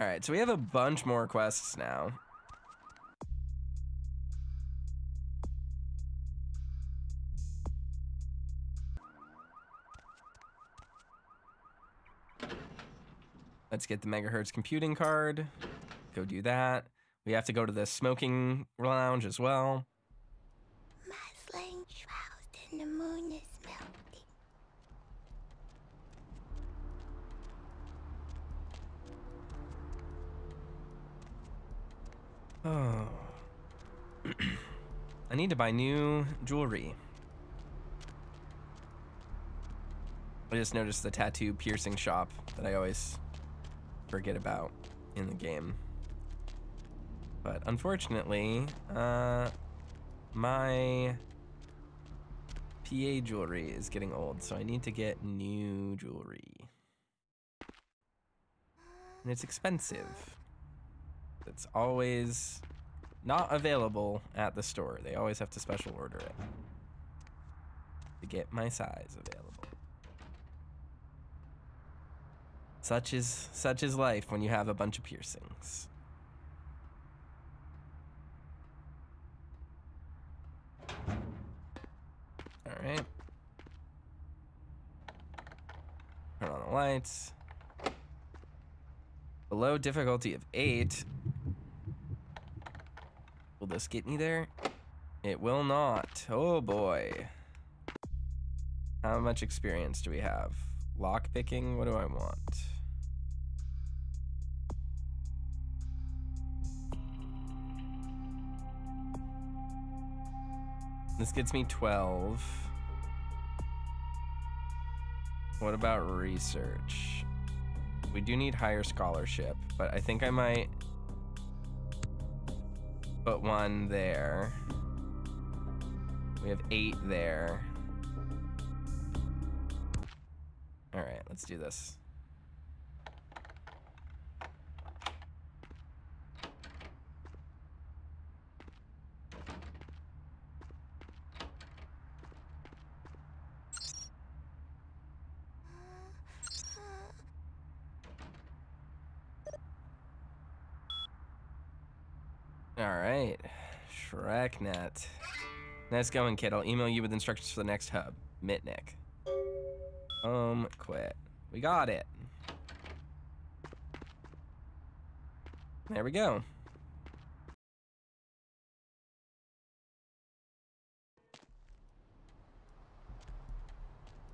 All right, so we have a bunch more quests now. Let's get the megahertz computing card. Go do that. We have to go to the smoking lounge as well. Oh. I need to buy new jewelry. I just noticed the tattoo piercing shop that I always forget about in the game. But unfortunately, uh, my PA jewelry is getting old, so I need to get new jewelry. And it's expensive. It's always not available at the store. They always have to special order it to get my size available. Such is such is life when you have a bunch of piercings. All right. Turn on the lights. Below difficulty of 8. This get me there? It will not. Oh boy. How much experience do we have? Lock picking? What do I want? This gets me 12. What about research? We do need higher scholarship, but I think I might put one there. We have eight there. All right, let's do this. All right, SchreckNET. Nice going, kid. I'll email you with instructions for the next hub. Mitnick. Um, quit. We got it. There we go.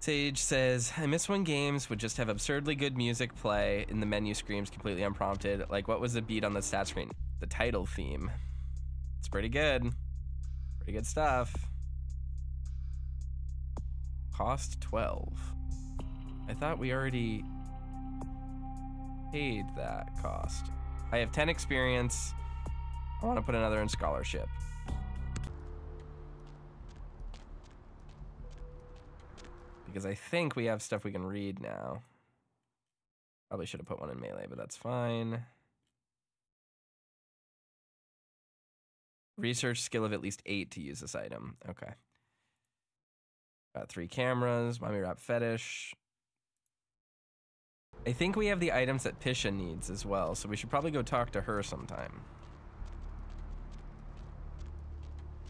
Sage says, I miss when games would just have absurdly good music play and the menu screams completely unprompted. Like, what was the beat on the stat screen? The title theme. It's pretty good. Pretty good stuff. Cost 12. I thought we already paid that cost. I have 10 experience. I want to put another in scholarship. Because I think we have stuff we can read now. Probably should have put one in melee, but that's fine. Research skill of at least eight to use this item. Okay. Got three cameras, mommy wrap fetish. I think we have the items that Pisha needs as well, so we should probably go talk to her sometime.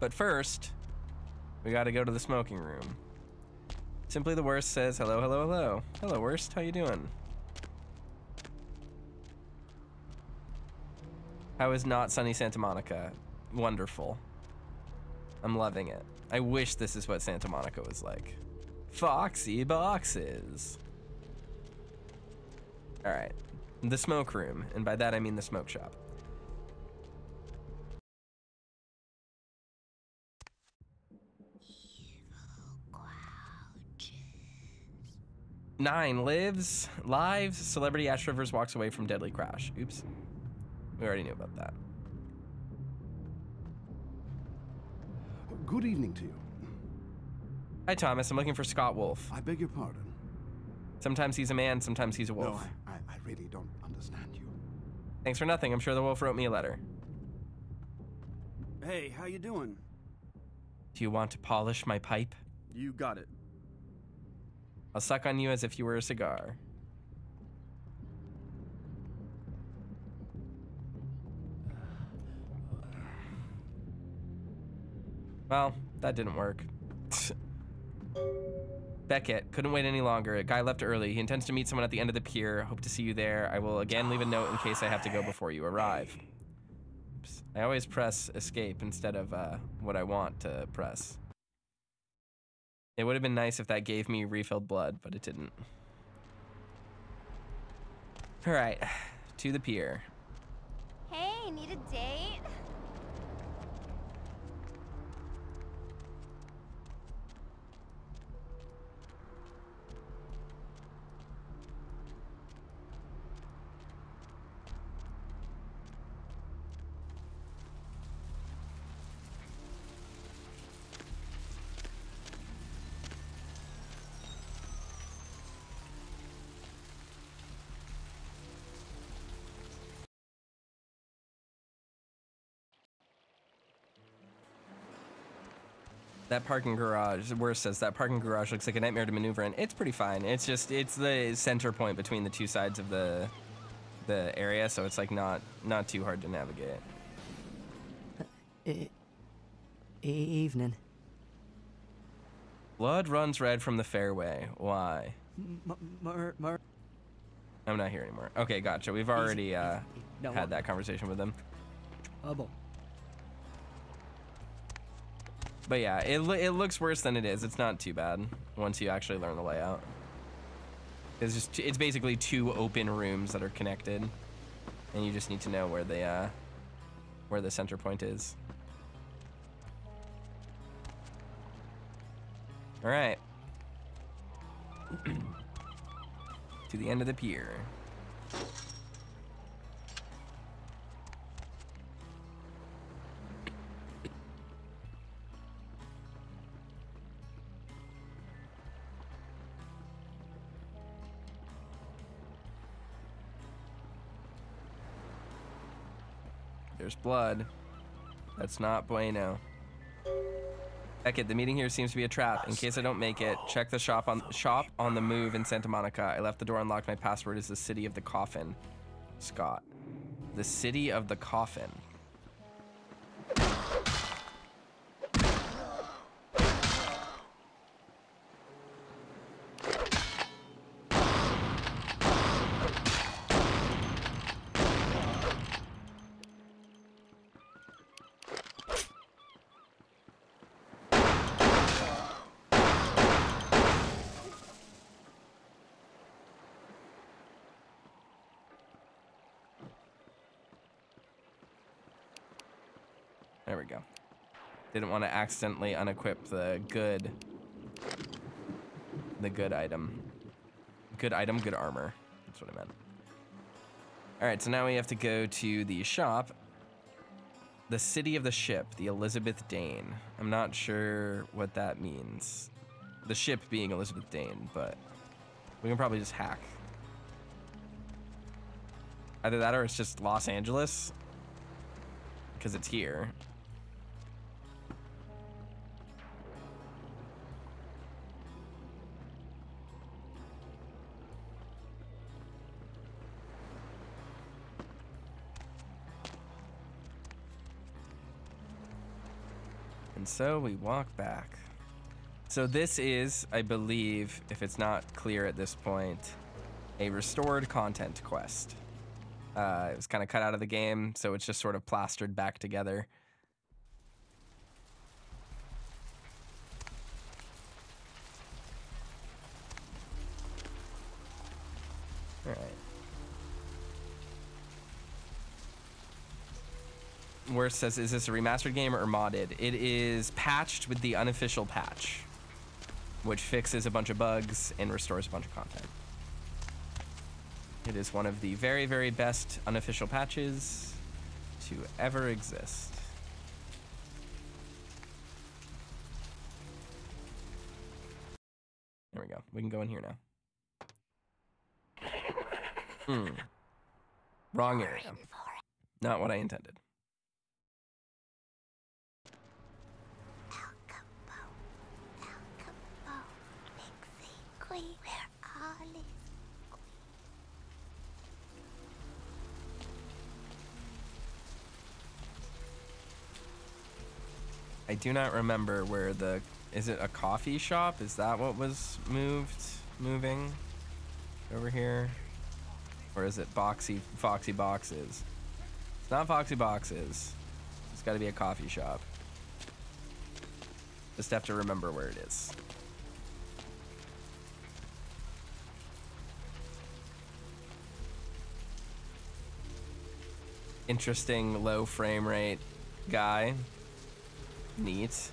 But first, we gotta go to the smoking room. Simply the Worst says, hello, hello, hello. Hello, Worst, how you doing? How is not sunny Santa Monica? Wonderful. I'm loving it. I wish this is what Santa Monica was like. Foxy boxes. All right. The smoke room, and by that I mean the smoke shop. Nine lives, lives, celebrity Ash Rivers walks away from deadly crash. Oops. We already knew about that. Good evening to you. Hi, Thomas. I'm looking for Scott Wolf. I beg your pardon. Sometimes he's a man, sometimes he's a wolf. No, I, I, I really don't understand you. Thanks for nothing. I'm sure the wolf wrote me a letter. Hey, how you doing? Do you want to polish my pipe? You got it. I'll suck on you as if you were a cigar. Well, that didn't work. Beckett, couldn't wait any longer. A guy left early. He intends to meet someone at the end of the pier. Hope to see you there. I will again leave a note in case I have to go before you arrive. Oops. I always press escape instead of uh, what I want to press. It would have been nice if that gave me refilled blood, but it didn't. All right, to the pier. Hey, need a date? That parking garage, worse says that parking garage looks like a nightmare to maneuver in. It's pretty fine. It's just it's the center point between the two sides of the the area, so it's like not not too hard to navigate. E- evening. Blood runs red from the fairway. Why? M- Mur- Mur- I'm not here anymore. Okay, gotcha. We've already uh, No, had that conversation with him. Trouble. But yeah, it lo- it looks worse than it is. It's not too bad once you actually learn the layout. It's just it's basically two open rooms that are connected, and you just need to know where the uh, where the center point is. All right. to the end of the pier. There's blood. That's not bueno. Beckett, the meeting here seems to be a trap. In case I don't make it, check the shop on shop on the move in Santa Monica. I left the door unlocked. My password is the city of the coffin. Scott. The city of the coffin. There we go. Didn't want to accidentally unequip the good the good item. Good item, good armor. That's what I meant. All right, so now we have to go to the shop. The city of the ship, the Elizabeth Dane. I'm not sure what that means. The ship being Elizabeth Dane, but we can probably just hack. Either that or it's just Los Angeles because it's here. And so we walk back. So this is, I believe, if it's not clear at this point, a restored content quest. Uh, it was kind of cut out of the game, so it's just sort of plastered back together. Worst says, is this a remastered game or modded? It is patched with the unofficial patch, which fixes a bunch of bugs and restores a bunch of content. It is one of the very, very best unofficial patches to ever exist. There we go. We can go in here now. Hmm. Wrong area. Not what I intended. I do not remember where the is it a coffee shop? Is that what was moved moving over here? Or is it boxy foxy boxes? It's not foxy boxes. It's got to be a coffee shop. Just have to remember where it is. Interesting low frame rate guy. Neat.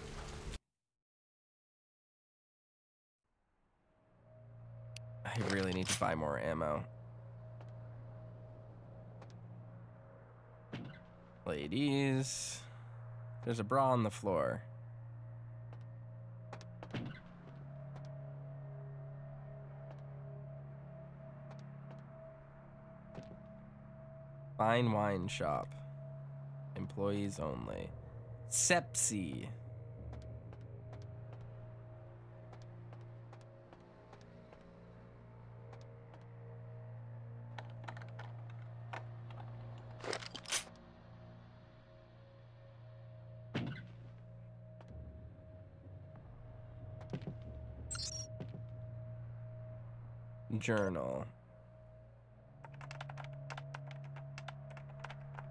I really need to buy more ammo. Ladies. There's a bra on the floor. Fine wine shop. Employees only. Sepsi. Journal.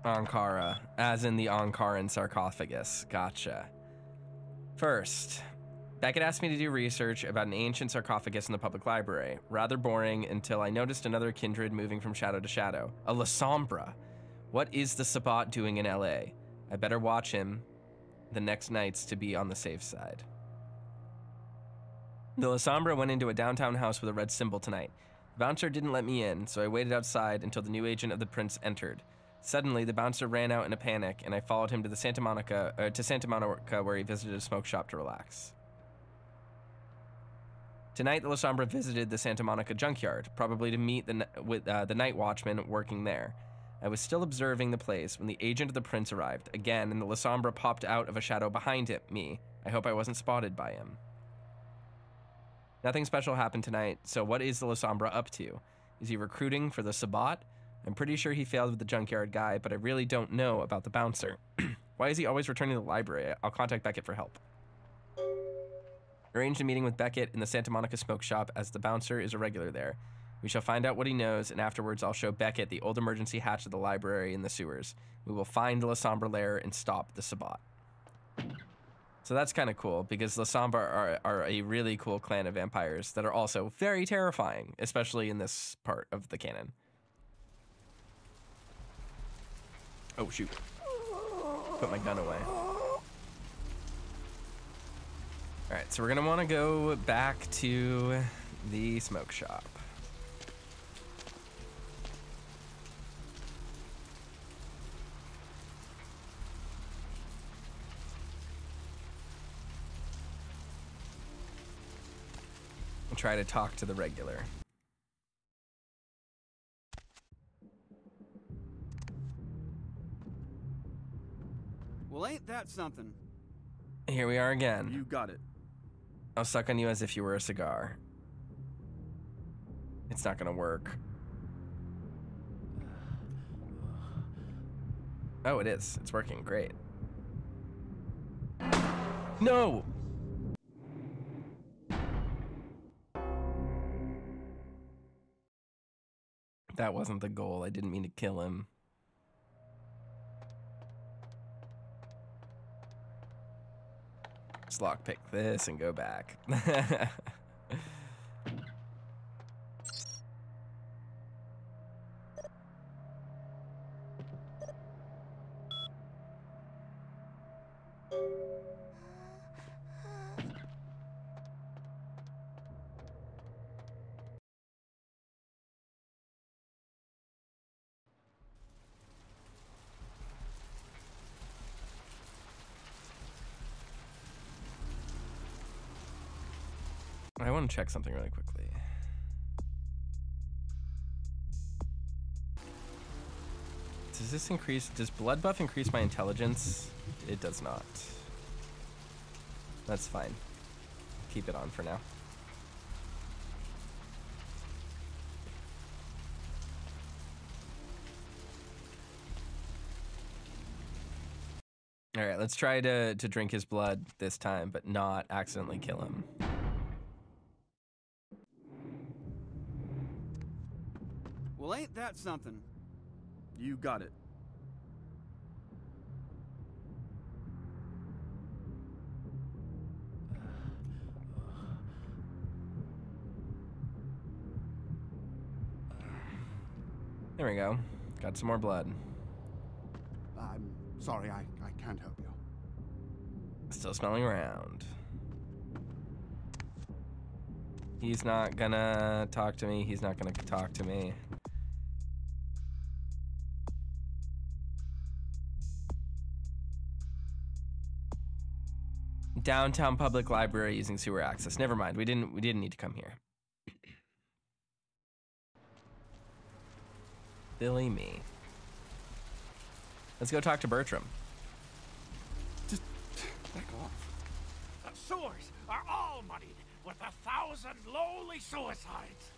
Ankara, as in the Ankaran sarcophagus. Gotcha. First, Beckett asked me to do research about an ancient sarcophagus in the public library. Rather boring until I noticed another kindred moving from shadow to shadow. A Lasombra. What is the Sabbat doing in LA? I better watch him the next nights to be on the safe side. The Lasombra went into a downtown house with a red symbol tonight. The bouncer didn't let me in, so I waited outside until the new agent of the prince entered. Suddenly, the bouncer ran out in a panic, and I followed him to the Santa Monica uh, to Santa Monica, where he visited a smoke shop to relax. Tonight, the La visited the Santa Monica junkyard, probably to meet the, with uh, the night watchman working there. I was still observing the place when the agent of the prince arrived again, and the La popped out of a shadow behind him, me. I hope I wasn't spotted by him. Nothing special happened tonight, so what is the La up to? Is he recruiting for the Sabbat? I'm pretty sure he failed with the junkyard guy, but I really don't know about the bouncer. Why is he always returning to the library? I'll contact Beckett for help. Arranged a meeting with Beckett in the Santa Monica smoke shop as the bouncer is a regular there. We shall find out what he knows, and afterwards I'll show Beckett the old emergency hatch of the library in the sewers. We will find Lasombra lair and stop the Sabbat. So that's kind of cool because Lasombra are, are a really cool clan of vampires that are also very terrifying, especially in this part of the canon. Oh shoot. Put my gun away. Alright, so we're gonna wanna go back to the smoke shop. And try to talk to the regular. Well, ain't that something? Here we are again. You got it. I'll suck on you as if you were a cigar. It's not gonna work. Oh, it is. It's working. Great. No! That wasn't the goal. I didn't mean to kill him. Just lockpick this and go back. check something really quickly. Does this increase, does blood buff increase my intelligence? It does not. That's fine. Keep it on for now. All right, let's try to to drink his blood this time, but not accidentally kill him. Well, ain't that something? You got it. There we go. Got some more blood. I'm sorry, I, I can't help you. Still smelling around. He's not gonna talk to me. He's not gonna talk to me. Downtown public library using sewer access. Never mind. We didn't we didn't need to come here. Billy me. Let's go talk to Bertram. Just back off. The sewers are all muddied with a thousand lowly suicides.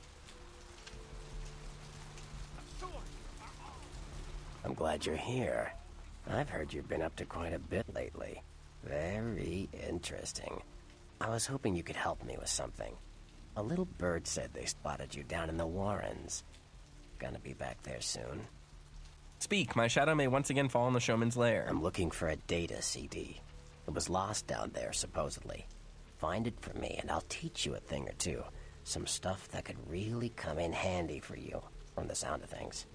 The sewers are all. I'm glad you're here. I've heard you've been up to quite a bit lately. Very interesting. I was hoping you could help me with something. A little bird said they spotted you down in the Warrens. Gonna be back there soon. Speak, my shadow may once again fall in the showman's lair. I'm looking for a data CD. It was lost down there, supposedly. Find it for me, and I'll teach you a thing or two. Some stuff that could really come in handy for you, from the sound of things.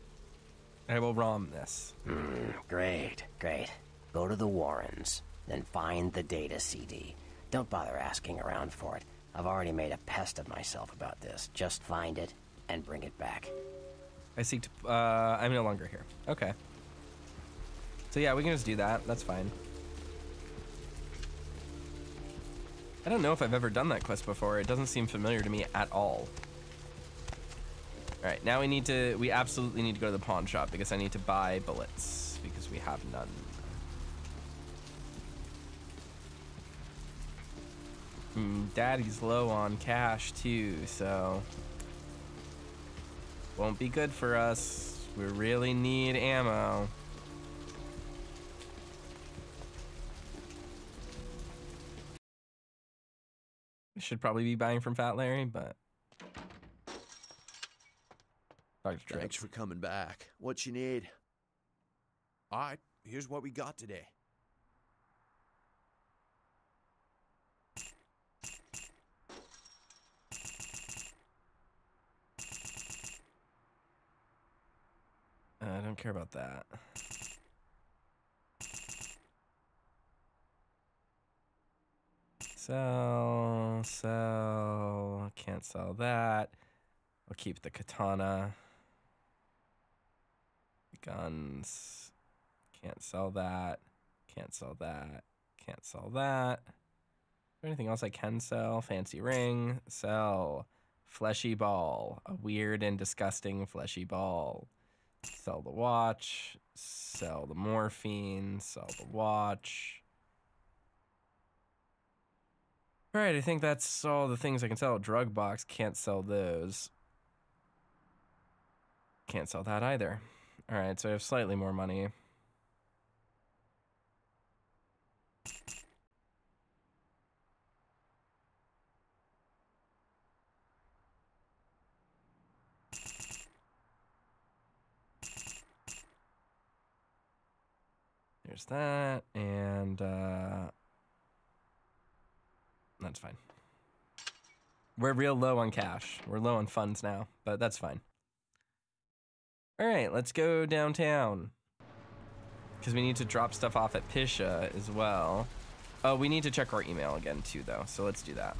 I will ROM this. Hmm, great, great. Go to the Warrens, then find the data CD. Don't bother asking around for it. I've already made a pest of myself about this. Just find it and bring it back. I seek to. Uh, I'm no longer here. Okay. So yeah, we can just do that. That's fine. I don't know if I've ever done that quest before. It doesn't seem familiar to me at all. All right, now we need to. We absolutely need to go to the pawn shop because I need to buy bullets because we have none. Mm, daddy's low on cash too, so won't be good for us. We really need ammo. Should probably be buying from Fat Larry, but Dr. Thanks for coming back. What you need? All right, here's what we got today. Don't care about that. Sell, sell, can't sell that. I'll keep the katana. Guns, can't sell that. Can't sell that. Can't sell that. Is there anything else I can sell? Fancy ring, sell. Fleshy ball, a weird and disgusting fleshy ball. Sell the watch, sell the morphine, sell the watch. All right, I think that's all the things I can sell. Drug box, can't sell those. Can't sell that either. All right, so I have slightly more money. There's that, and uh, that's fine. We're real low on cash. We're low on funds now, but that's fine. All right, let's go downtown. Because we need to drop stuff off at Pisha as well. Oh, we need to check our email again too, though. So let's do that.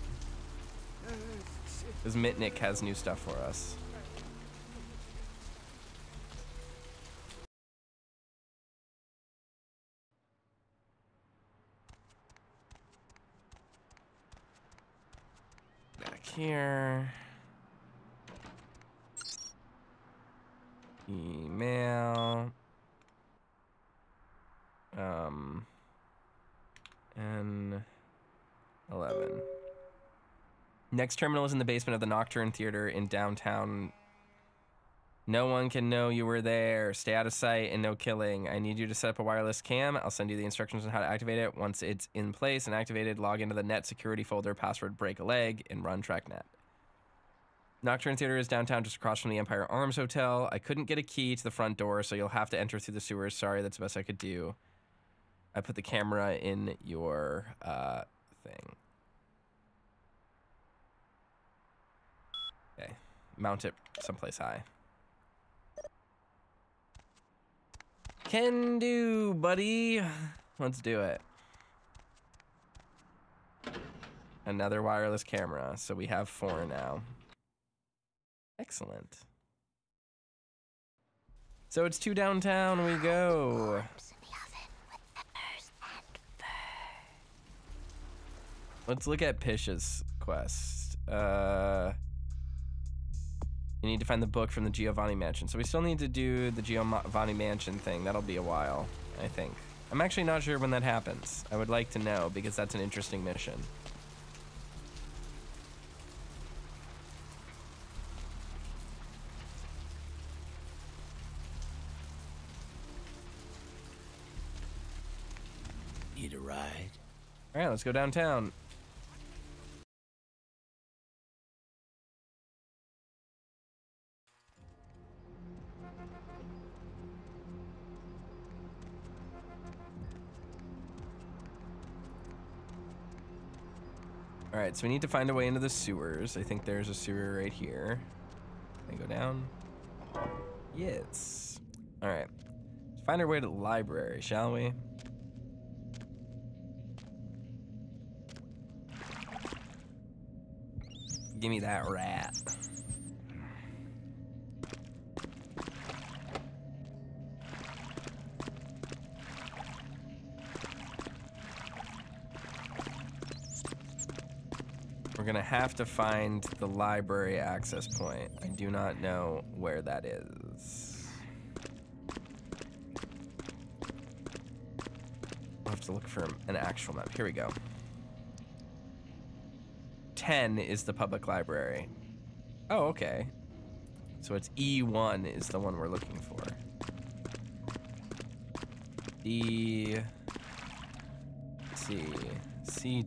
Because Mitnick has new stuff for us. Back here. Email. Um. N. 11. Next terminal is in the basement of the Nocturne Theater in downtown No one can know you were there. Stay out of sight and no killing. I need you to set up a wireless cam. I'll send you the instructions on how to activate it. Once it's in place and activated, log into the net security folder, password break a leg, and run TrackNet. Nocturne Theater is downtown just across from the Empire Arms Hotel. I couldn't get a key to the front door, so you'll have to enter through the sewers. Sorry, that's the best I could do. I put the camera in your uh, thing. Okay, mount it someplace high. Can do, buddy. Let's do it. Another wireless camera, so we have four now. Excellent. So it's two downtown we go. Let's look at Pish's quest. Uh, you need to find the book from the Giovanni Mansion. So we still need to do the Giovanni Mansion thing. That'll be a while, I think. I'm actually not sure when that happens. I would like to know because that's an interesting mission. Need a ride? All right, let's go downtown. So we need to find a way into the sewers. I think there's a sewer right here. Can I go down? Yes. All right. Let's find our way to the library, shall we? Give me that rat. Gonna have to find the library access point. I do not know where that is. I'll have to look for an actual map. Here we go. 10 is the public library. Oh, okay. So it's E1 is the one we're looking for. D C C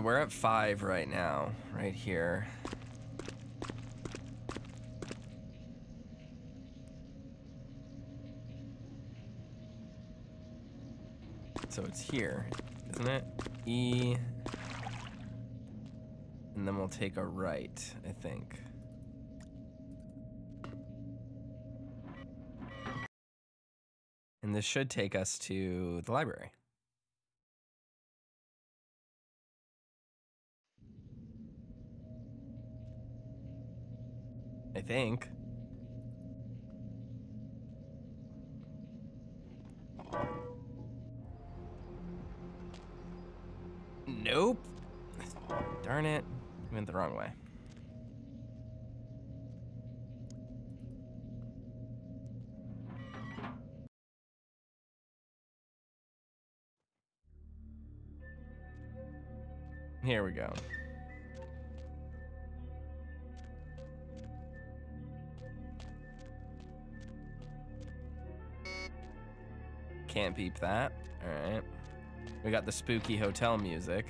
So we're at five right now, right here. So it's here, isn't it? E. And then we'll take a right, I think. And this should take us to the library. Think. Nope. Darn it. Went the wrong way. Here we go. Can't beep that. All right. We got the spooky hotel music.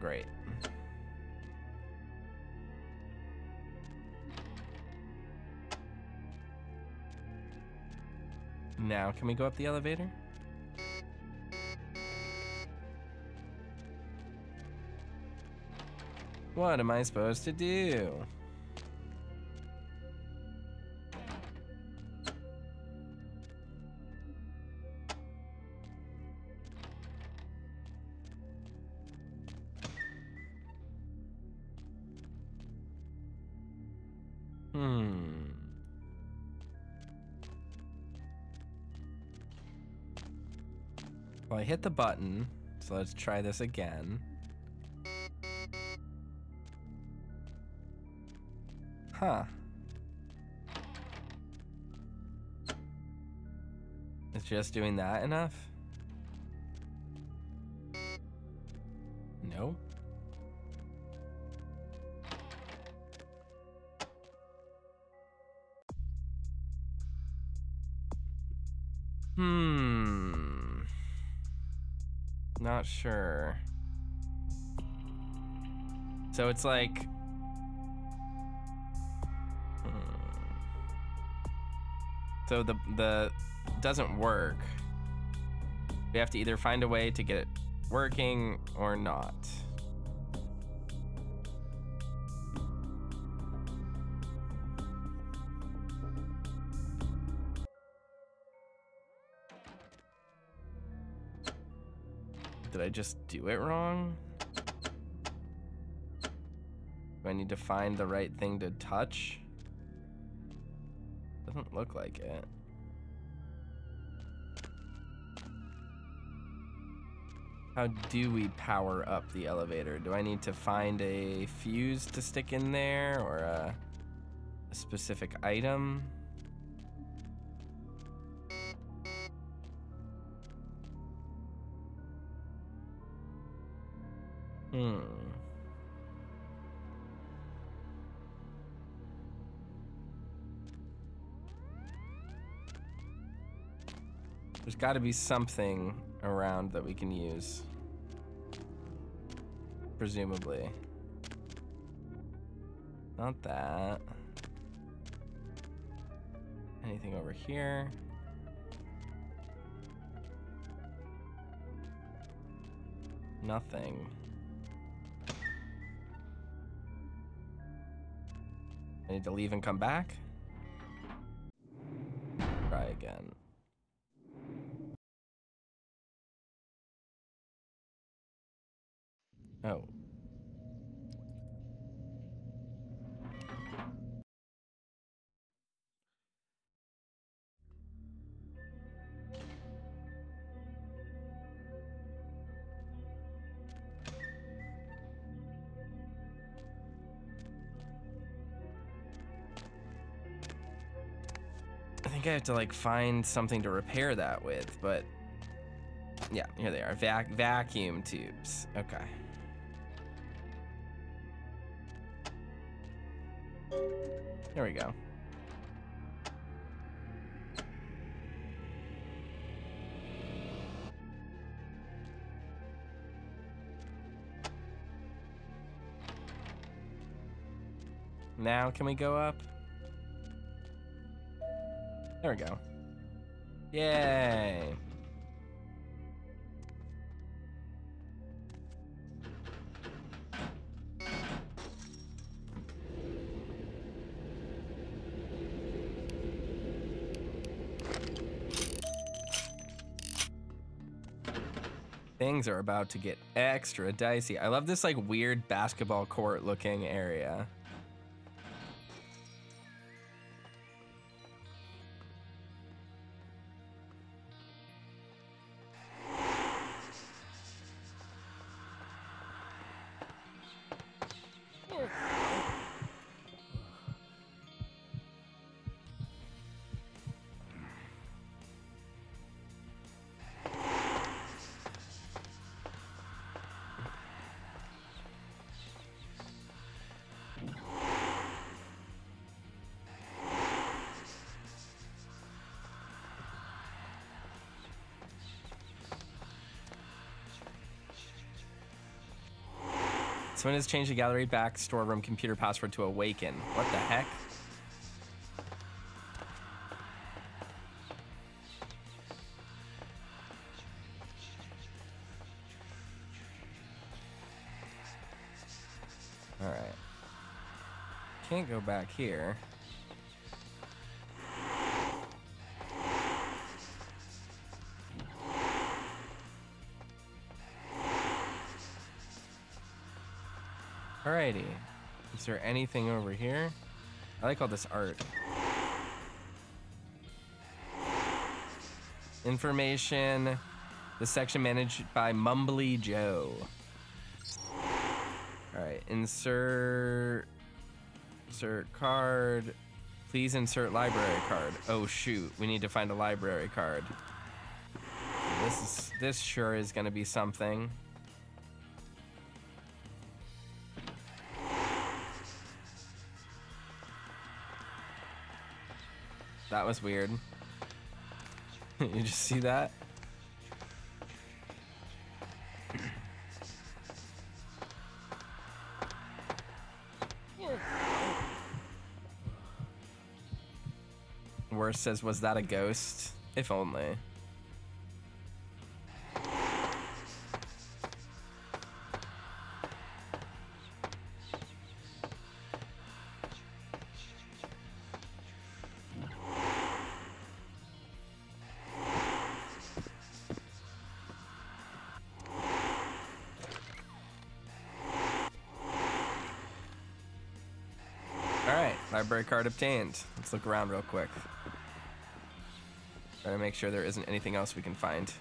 Great. Now, can we go up the elevator? What am I supposed to do? Hit the button So let's try this again. Huh. Is just doing that enough? It's like. Hmm. So the the doesn't work. We have to either find a way to get it working or not. Did I just do it wrong? Do I need to find the right thing to touch? Doesn't look like it. How do we power up the elevator? Do I need to find a fuse to stick in there or a, a specific item? Hmm. There's got to be something around that we can use. Presumably. Not that. Anything over here? Nothing. I need to leave and come back? To like find something to repair that with, but yeah, here they are. Vac vacuum tubes. Okay. There we go. Now can we go up? There we go. Yay. Things are about to get extra dicey. I love this like weird basketball court looking area. Someone has changed the gallery back storeroom computer password to awaken. What the heck? Alright. Can't go back here. There anything over here? I like all this art. Information. The section managed by Mumbly Joe. All right, insert insert card. Please insert library card. Oh shoot, we need to find a library card. This is this sure is to be something. That was weird. you just see that? Worst says, was that a ghost? If only. Library card obtained. Let's look around real quick. Try to make sure there isn't anything else we can find.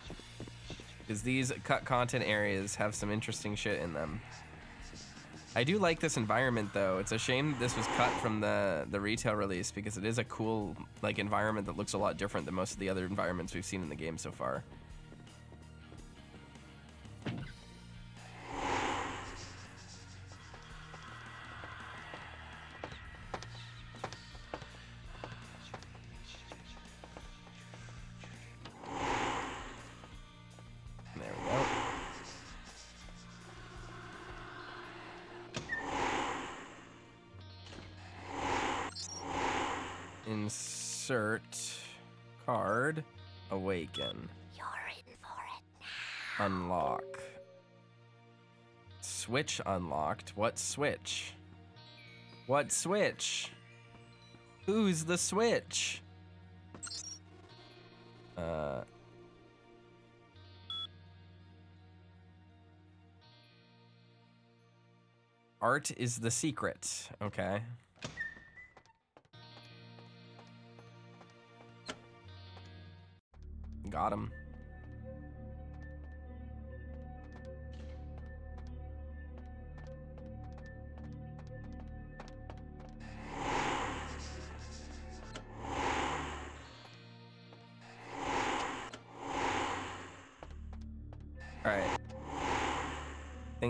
Because these cut content areas have some interesting shit in them. I do like this environment though. It's a shame this was cut from the the retail release because it is a cool like environment that looks a lot different than most of the other environments we've seen in the game so far. Switch unlocked. What switch? What switch? Who's the switch? Uh. Art is the secret. Okay. Got him.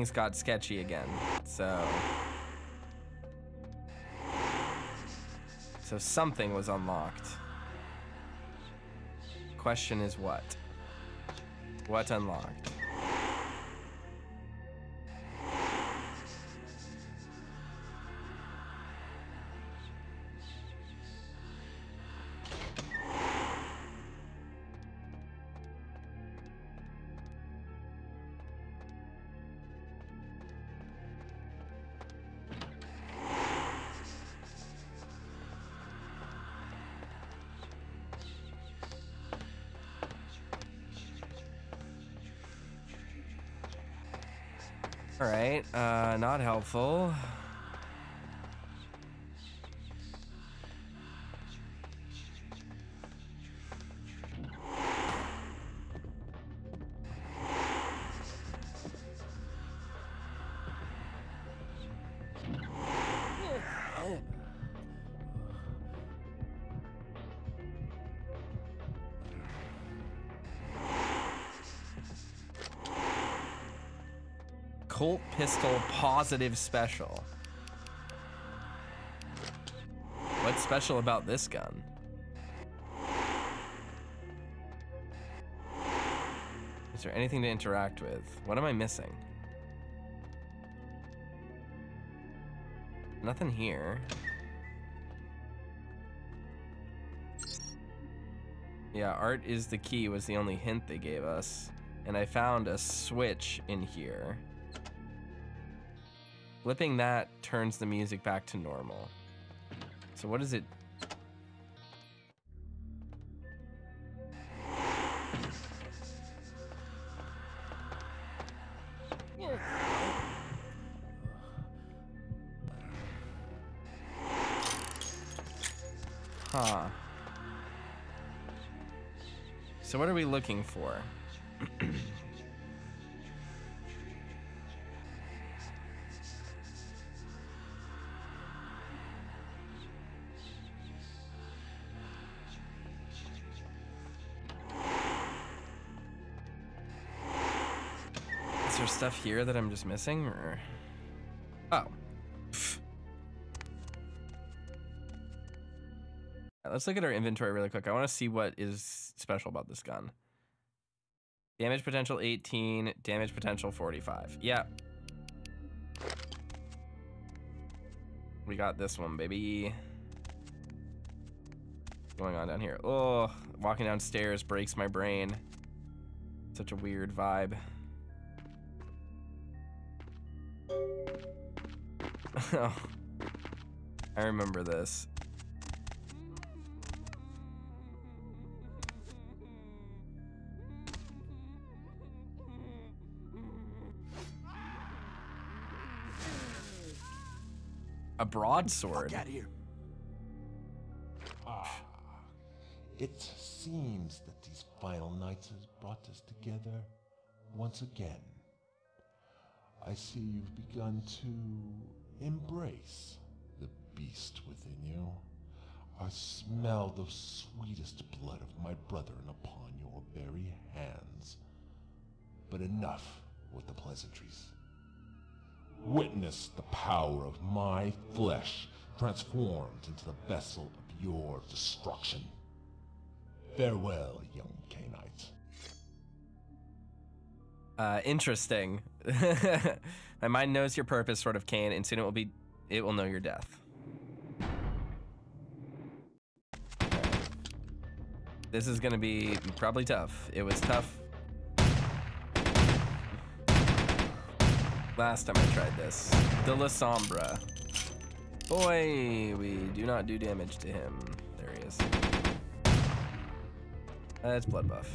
Things got sketchy again. So So something was unlocked. Question is what? What unlocked? All right, uh, not helpful. Positive special. What's special about this gun? Is there anything to interact with? What am I missing? Nothing here. Yeah, art is the key was the only hint they gave us. And I found a switch in here. Flipping that turns the music back to normal. So what is it? Huh. So what are we looking for? Stuff here that I'm just missing, or? Oh. Pff. Alright, Let's look at our inventory really quick. I want to see what is special about this gun. Damage potential 18, damage potential 45. Yeah. We got this one, baby. What's going on down here? Oh, walking downstairs breaks my brain. Such a weird vibe. Oh, I remember this. A broadsword. Get here. Ah, it seems that these final nights has brought us together once again. I see you've begun to embrace the beast within you. I smell the sweetest blood of my brethren upon your very hands. But enough with the pleasantries. Witness the power of my flesh transformed into the vessel of your destruction. Farewell, young Cainite. Uh, interesting. My mind knows your purpose, sort of Caine, and soon it will be, it will know your death. This is gonna be probably tough. It was tough last time I tried this. The Lasombra. Boy, we do not do damage to him. There he is. That's blood buff.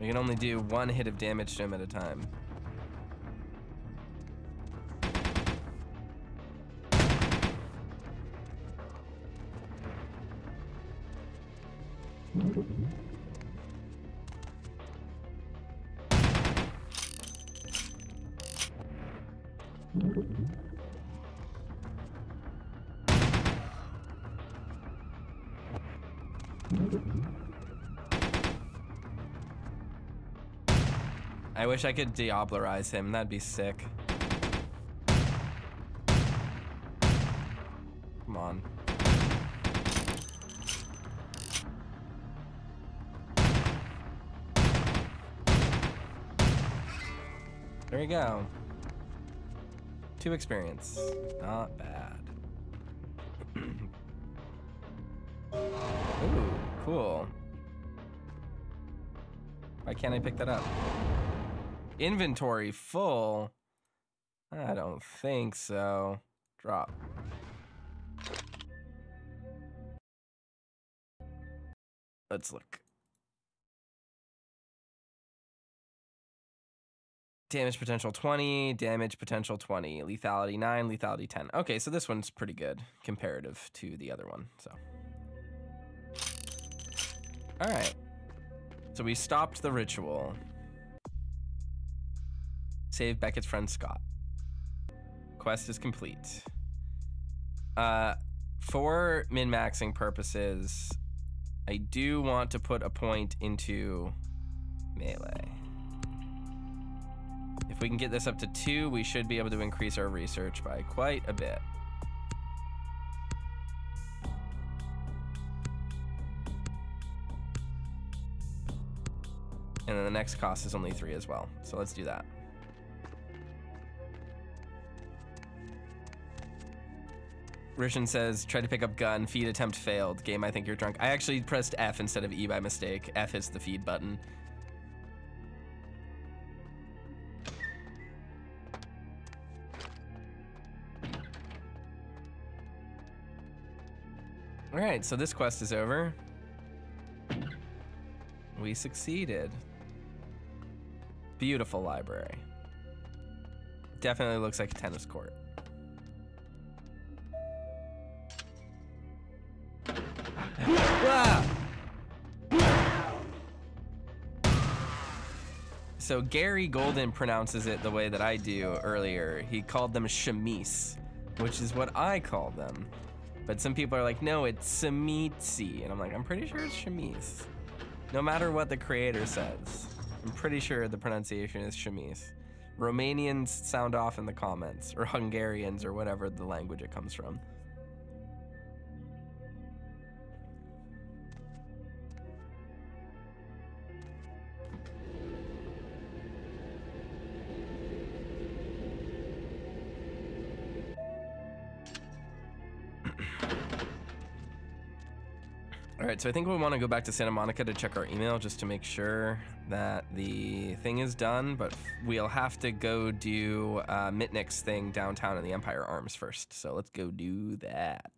We can only do one hit of damage to him at a time. I wish I could Diablerize him. That'd be sick. Come on. There you go. Two experience. Not bad. Ooh, cool. Why can't I pick that up? Inventory full? I don't think so. Drop. Let's look. Damage potential 20, damage potential 20, lethality 9, lethality 10. Okay, so this one's pretty good comparative to the other one, so. All right. So we stopped the ritual. Save Beckett's friend Scott. Quest is complete. Uh, for min-maxing purposes, I do want to put a point into melee. If we can get this up to two, we should be able to increase our research by quite a bit. And then the next cost is only three as well. So let's do that. Rishan says, try to pick up gun, feed attempt failed. Game, I think you're drunk. I actually pressed F instead of E by mistake. F hits the feed button. All right, so this quest is over. We succeeded. Beautiful library. Definitely looks like a tennis court. So Gary Golden pronounces it the way that I do earlier. He called them chemise, which is what I call them. But some people are like, no, it's Samitsi. And I'm like, I'm pretty sure it's chemise. No matter what the creator says, I'm pretty sure the pronunciation is chemise. Romanians sound off in the comments, or Hungarians, or whatever the language it comes from. So I think we want to go back to Santa Monica to check our email just to make sure that the thing is done, but we'll have to go do uh, Mitnick's thing downtown in the Empire Arms first. So let's go do that.